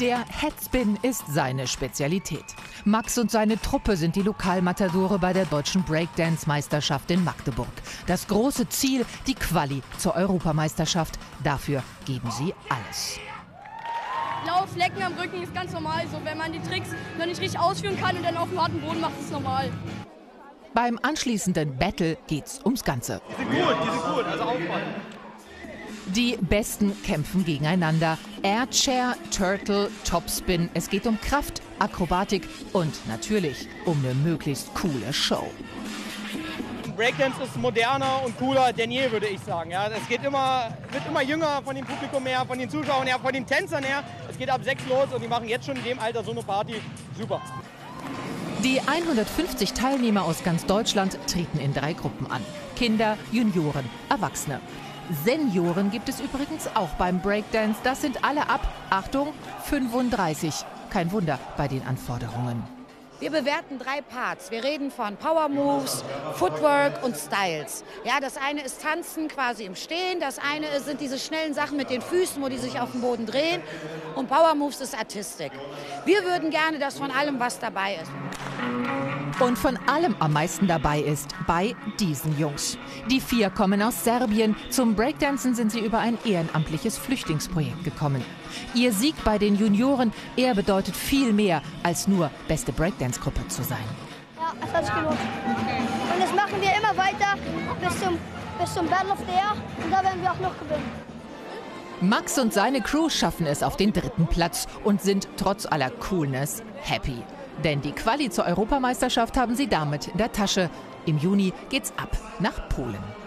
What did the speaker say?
Der Headspin ist seine Spezialität. Max und seine Truppe sind die Lokalmatadore bei der deutschen Breakdance-Meisterschaft in Magdeburg. Das große Ziel, die Quali zur Europameisterschaft. Dafür geben sie alles. Blaue Flecken am Rücken ist ganz normal. So, wenn man die Tricks noch nicht richtig ausführen kann und dann auf dem harten Boden macht, ist es normal. Beim anschließenden Battle geht's ums Ganze. Die sind gut, die sind gut, also aufpassen. Die Besten kämpfen gegeneinander. Airchair, Turtle, Topspin. Es geht um Kraft, Akrobatik und natürlich um eine möglichst coole Show. Breakdance ist moderner und cooler denn je, würde ich sagen. Ja, es geht immer, wird immer jünger von dem Publikum her, von den Zuschauern her, von den Tänzern her. Es geht ab sechs los und die machen jetzt schon in dem Alter so eine Party. Super. Die 150 Teilnehmer aus ganz Deutschland treten in drei Gruppen an. Kinder, Junioren, Erwachsene. Senioren gibt es übrigens auch beim Breakdance. Das sind alle ab, Achtung, 35. Kein Wunder bei den Anforderungen. Wir bewerten drei Parts. Wir reden von Power Moves, Footwork und Styles. Ja, das eine ist Tanzen quasi im Stehen, das eine sind diese schnellen Sachen mit den Füßen, wo die sich auf dem Boden drehen und Power Moves ist Artistik. Wir würden gerne, dass von allem was dabei ist. Und von allem am meisten dabei ist bei diesen Jungs. Die vier kommen aus Serbien. Zum Breakdancen sind sie über ein ehrenamtliches Flüchtlingsprojekt gekommen. Ihr Sieg bei den Junioren, er bedeutet viel mehr als nur beste Breakdance-Gruppe zu sein. Ja, es hat sich gelohnt. Und das machen wir immer weiter bis zum, bis zum Battle of the Air. Und da werden wir auch noch gewinnen. Max und seine Crew schaffen es auf den dritten Platz und sind trotz aller Coolness happy. Denn die Quali zur Europameisterschaft haben sie damit in der Tasche. Im Juni geht's ab nach Polen.